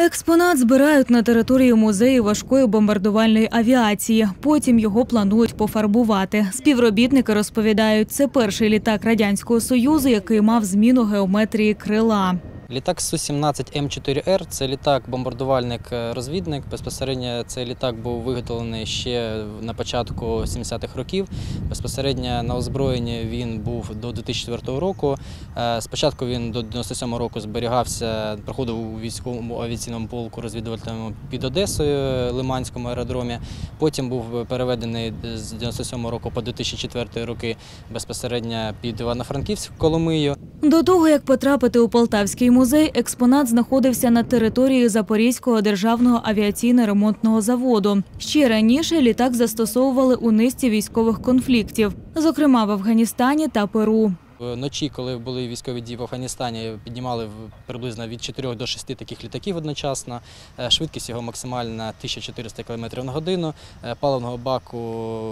Експонат збирають на території музею важкої бомбардувальної авіації. Потім його планують пофарбувати. Співробітники розповідають, це перший літак радянського союзу, який мав зміну геометрії крила. Літак Су-17 М4Р це літак бомбардувальник-розвідник. Безпосередньо цей літак був виготовлений ще на початку 70-х років. Безпосередньо на озброєнні він був до 2004 року. Е, Спочатку він до 97 року зберігався, проходив у військовому авіаційному полку розвідувальному під Одесою, Лиманському аеродромі. Потім був переведений з 97 року по 2004 роки безпосередньо під Івано-Франківськ Коломию. До того, як потрапити у Полтавський музей, експонат знаходився на території Запорізького державного авіаційно-ремонтного заводу. Ще раніше літак застосовували у низці військових конфліктів, зокрема в Афганістані та Перу. Вночі, коли були військові дії в Афганістані, піднімали приблизно від 4 до 6 таких літаків одночасно. Е, Швидкість його максимальна 1400 км на годину. Е, Паливного баку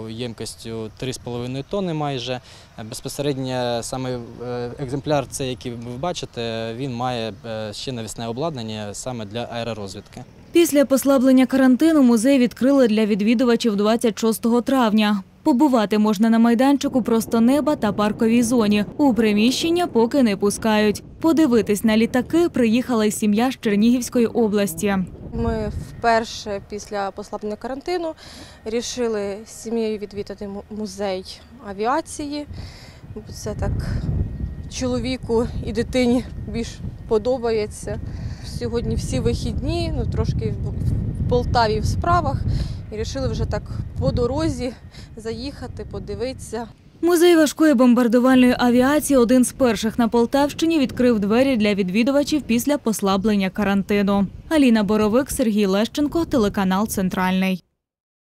ємкістю 3,5 тонни майже. Е, Безпосередньо саме е, екземпляр, цей, який ви бачите, він має е, ще навісне обладнання саме для аеророзвідки. Після послаблення карантину музей відкрили для відвідувачів 26 травня. Побувати можна на майданчику просто неба та парковій зоні. У приміщення поки не пускають. Подивитись на літаки приїхала й сім'я з Чернігівської області. Ми вперше після послаблення карантину рішили з сім'єю відвідати музей авіації. Це так чоловіку і дитині більш подобається. Сьогодні всі вихідні, ну трошки Полтаві в справах. І вирішили вже так по дорозі заїхати, подивитися. Музей важкої бомбардувальної авіації один з перших на Полтавщині відкрив двері для відвідувачів після послаблення карантину. Аліна Боровик, Сергій Лещенко, телеканал Центральний.